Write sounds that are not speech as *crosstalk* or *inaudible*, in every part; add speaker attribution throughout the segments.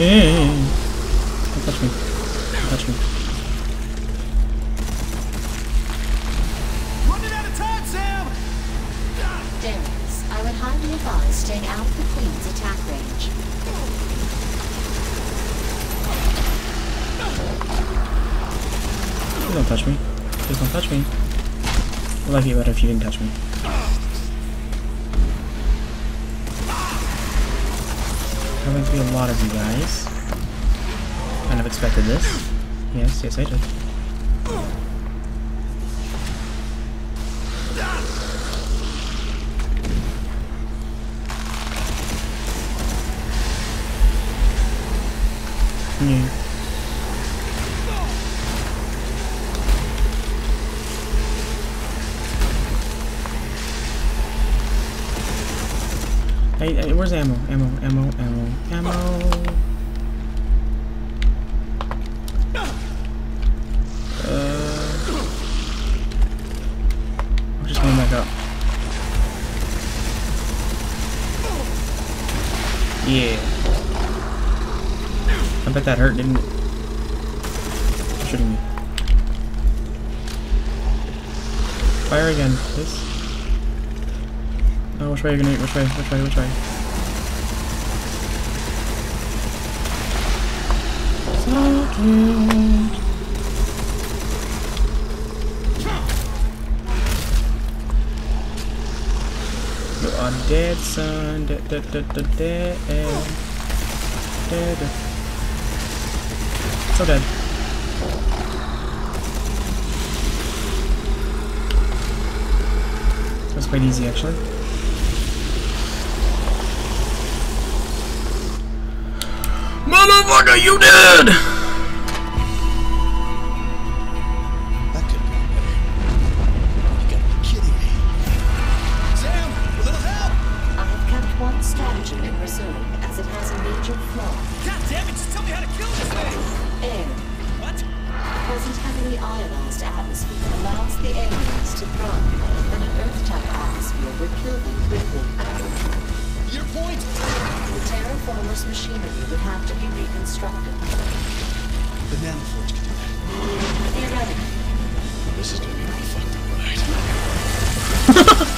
Speaker 1: Hey, don't touch me. Don't touch me.
Speaker 2: Running out of time, Sam!
Speaker 3: Darius, I would highly advise staying out of the Queen's attack range.
Speaker 1: Please don't touch me. Please don't touch me. I'd like it better if you didn't touch me. Be a lot of you guys. Kind of expected this. Yes, yes I did. Hey, hey, where's ammo? Ammo, ammo, ammo, ammo. Uh, I'm just going back up. Yeah. I bet that hurt, didn't it? Shooting me. Fire again, please. Oh, which way are you gonna eat? which way, which way, which way? You are dead, son. Dead, dead, dead, dead. Dead. So dead. That's quite easy, actually. Motherfucker, you dead!
Speaker 2: That could go better. You gotta be kidding me. Sam, a little help!
Speaker 3: I have kept one stratagem in reserve as it has a major flaw.
Speaker 2: God damn it, just tell me how to kill this thing!
Speaker 3: Air.
Speaker 2: What?
Speaker 3: Present heavily ionized atmosphere allows the aliens to thrive, and an Earth-type atmosphere would kill them quickly.
Speaker 2: Your point?
Speaker 3: The terraformers' machinery would have to be reconstructed.
Speaker 2: The nanoforge can do that.
Speaker 3: Theoretically,
Speaker 2: This is gonna be real fucked up, right?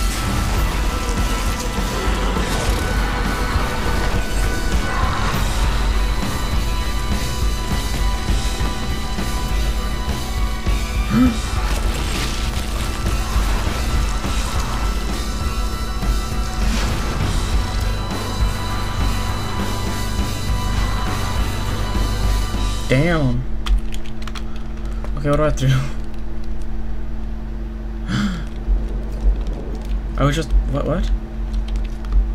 Speaker 2: *laughs*
Speaker 1: Damn. Okay, what do I have to do? *gasps* I was just what what?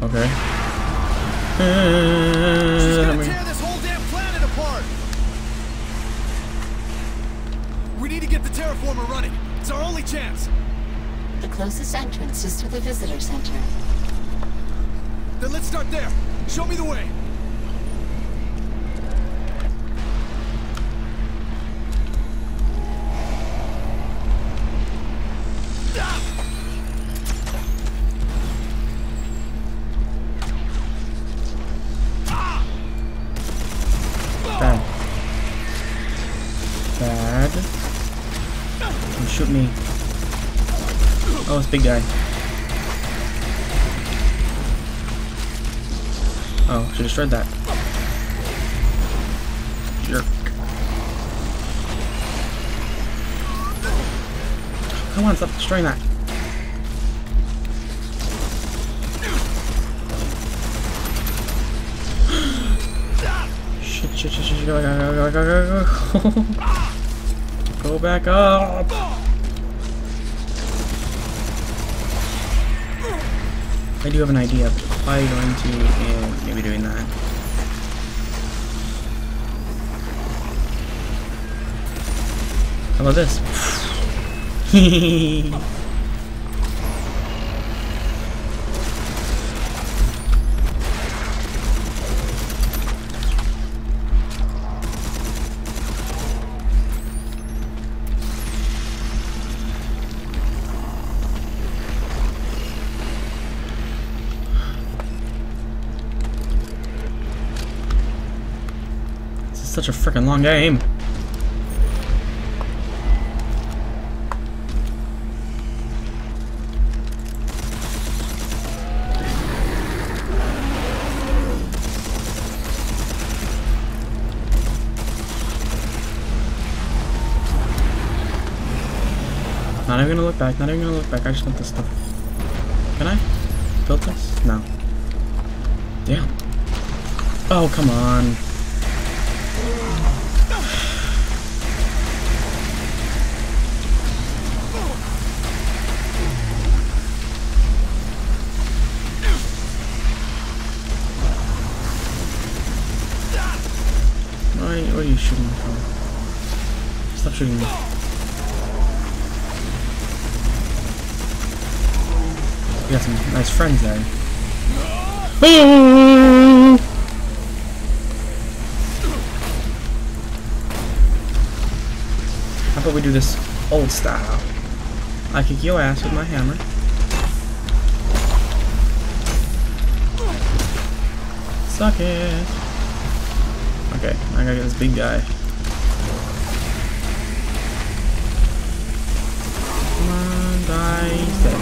Speaker 1: Okay.
Speaker 2: She's
Speaker 1: Uh,
Speaker 2: gonna tear this whole damn planet apart! We need to get the terraformer running. It's our only chance.
Speaker 3: the closest entrance is through the visitor center.
Speaker 2: Then let's start there. Show me the way.
Speaker 1: Shoot me. Oh, it's big guy. Oh, she destroyed that. Jerk. Come on, stop destroying that. *gasps* Shit, shit, shit, shit, go, go, go, go, go, go, go. *laughs* Go back up. I do have an idea of probably going to, yeah, maybe doing that. How about this? *laughs* such a freaking long game. Not even gonna look back, not even gonna look back, I just want this stuff. Can I? Build this? No. Damn. Oh, come on. You got some nice friends there. How about we do this old style? I kick your ass with my hammer. Suck it. Okay, I gotta get this big guy. Dead.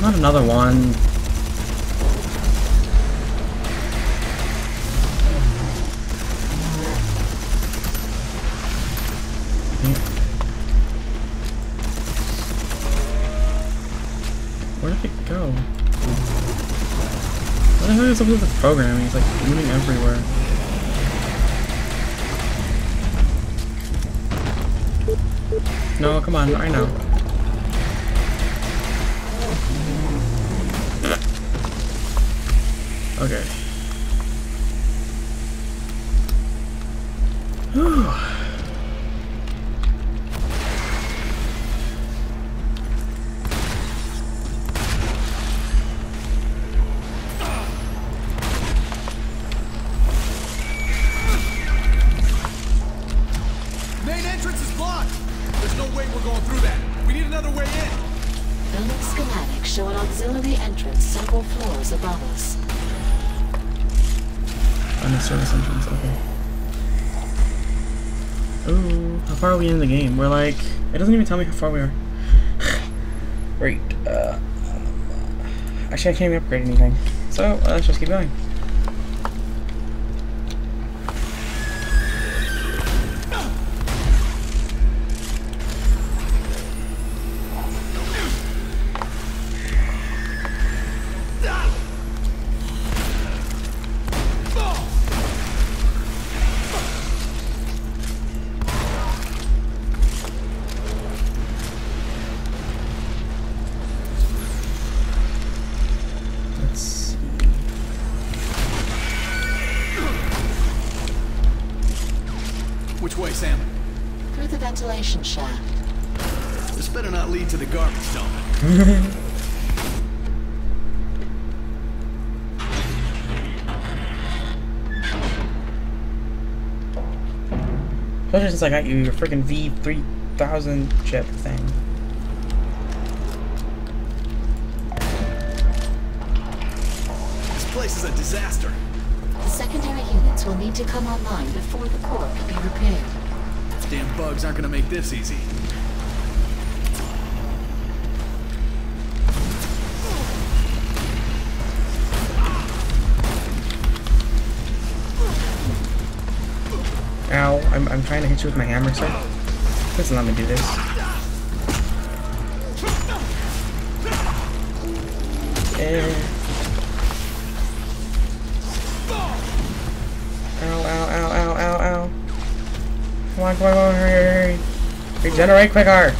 Speaker 1: Not another one. Where did it go? What the hell is up with the programming? It's like moving everywhere. No, come on, right now. Okay. *sighs*
Speaker 3: auxiliary entrance several floors above us.
Speaker 1: Find the service entrance, okay. Ooh, how far are we in the game? We're like, it doesn't even tell me how far we are. *sighs* Great. Uh, actually, I can't even upgrade anything. So, uh, let's just keep going.
Speaker 2: Better not lead to the garbage dump.
Speaker 1: Especially since I got you your freaking V3000 chip thing.
Speaker 2: This place is a disaster.
Speaker 3: The secondary units will need to come online before the core can be repaired.
Speaker 2: These damn bugs aren't gonna make this easy.
Speaker 1: I'm, I'm trying to hit you with my hammer, sir. Please let me do this. Ow, ow, ow, ow, ow, ow. Come on, come on, come on, hurry, hurry, hurry. Regenerate quicker!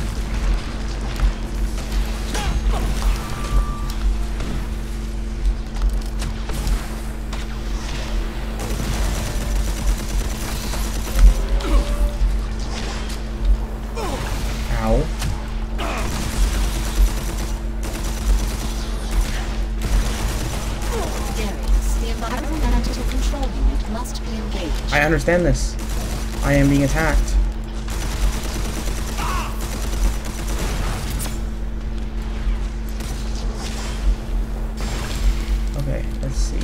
Speaker 1: I understand this. I am being attacked. Okay, let's see.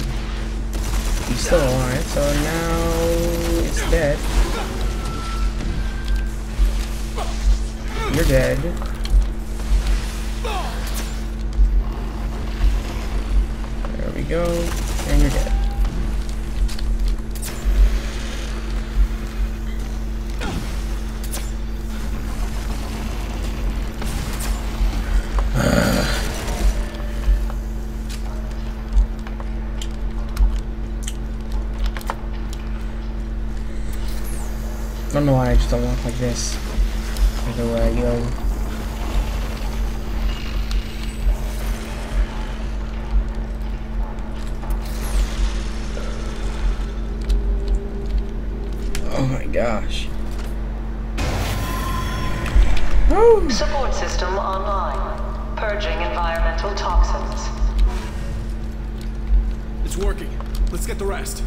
Speaker 1: He's still alive, so now it's dead. You're dead. There we go. And you're dead. Just don't walk like this. Everywhere I go. Oh my gosh. Woo!
Speaker 4: Support system online. Purging environmental toxins.
Speaker 2: It's working. Let's get the rest.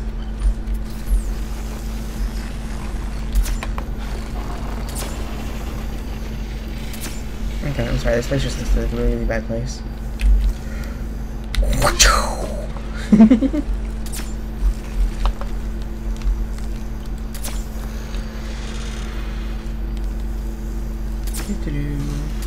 Speaker 1: Okay, I'm sorry, this place just looks like a really, bad place. *laughs* Doo-doo-doo. Okay.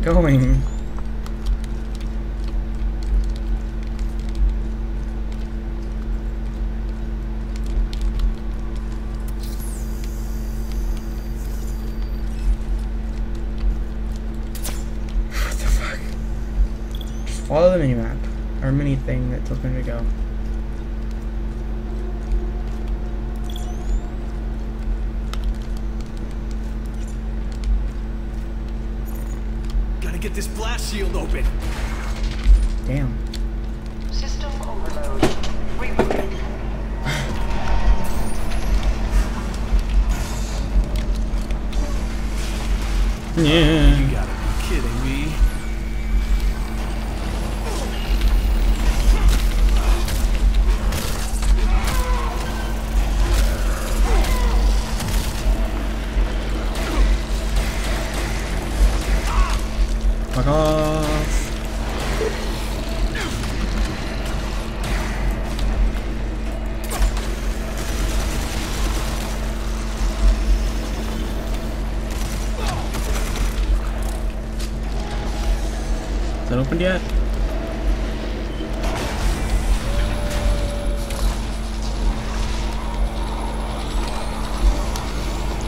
Speaker 1: Where going? *sighs* Follow the mini map. Or mini thing that tells me to go.
Speaker 2: Get this blast shield open.
Speaker 1: Damn.
Speaker 4: System overload. Rebooting. *sighs*
Speaker 1: Yeah. Fuck off. Is that opened yet?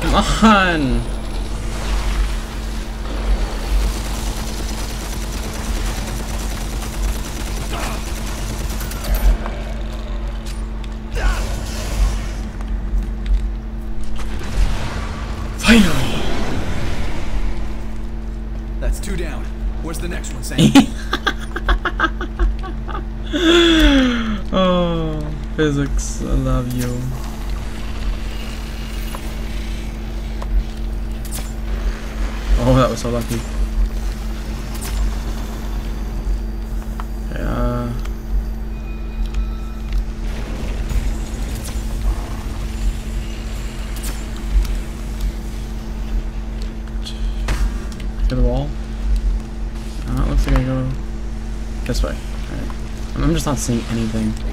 Speaker 1: Come on!
Speaker 2: Next one, Sam?
Speaker 1: oh, physics, I love you. Oh, that was so lucky. Not seeing anything.